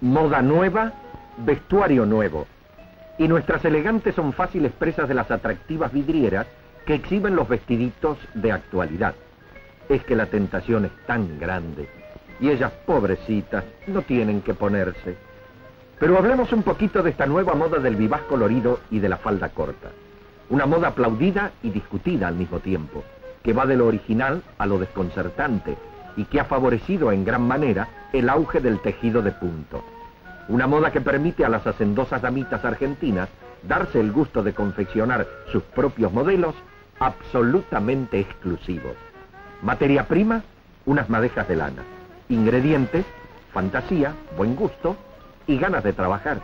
Moda nueva, vestuario nuevo. Y nuestras elegantes son fáciles presas de las atractivas vidrieras que exhiben los vestiditos de actualidad. Es que la tentación es tan grande y ellas, pobrecitas, no tienen que ponerse. Pero hablemos un poquito de esta nueva moda del vivaz colorido y de la falda corta. Una moda aplaudida y discutida al mismo tiempo, que va de lo original a lo desconcertante y que ha favorecido en gran manera el auge del tejido de punto. Una moda que permite a las hacendosas damitas argentinas darse el gusto de confeccionar sus propios modelos absolutamente exclusivos. Materia prima, unas madejas de lana. Ingredientes, fantasía, buen gusto y ganas de trabajar.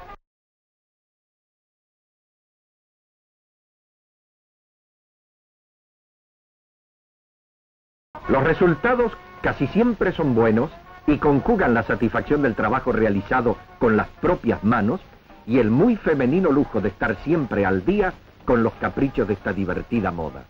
Los resultados casi siempre son buenos y conjugan la satisfacción del trabajo realizado con las propias manos y el muy femenino lujo de estar siempre al día con los caprichos de esta divertida moda.